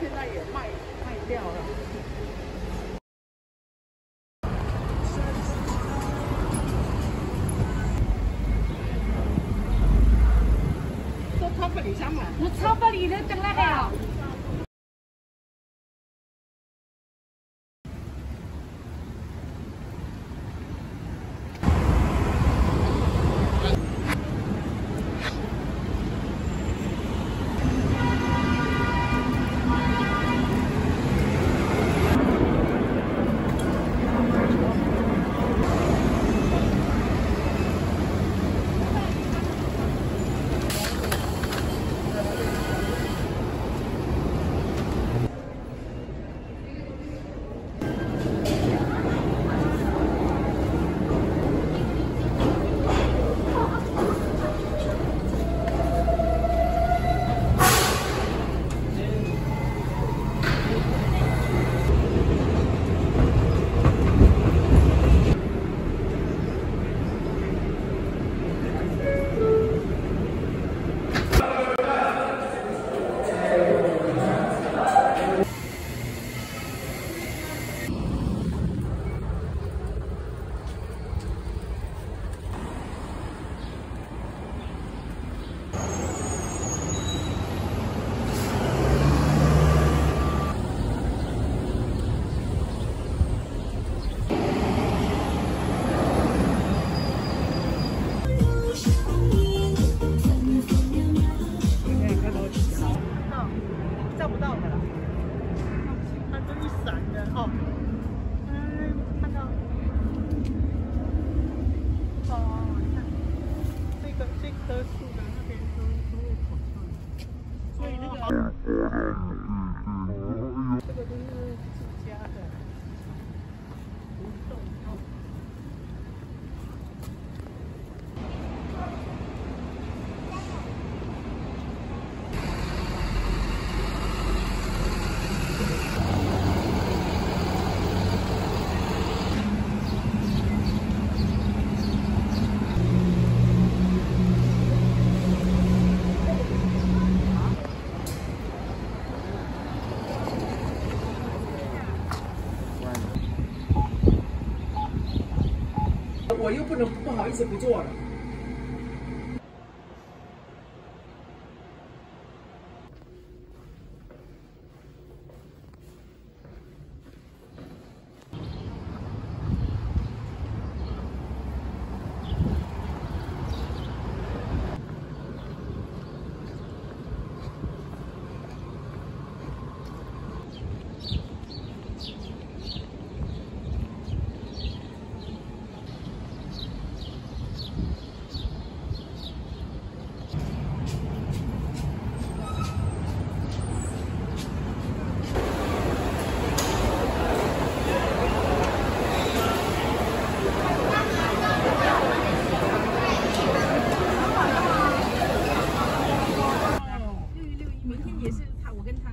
现在也卖卖掉了。都他不理想买。我超不理的，等那个。照不到的了，它这一闪的。哦，嗯，看到，哦，你看，这个这棵树的那边都都会跑上来，所以那个，这个都是自家的，不动我又不能不好意思不做了。跟他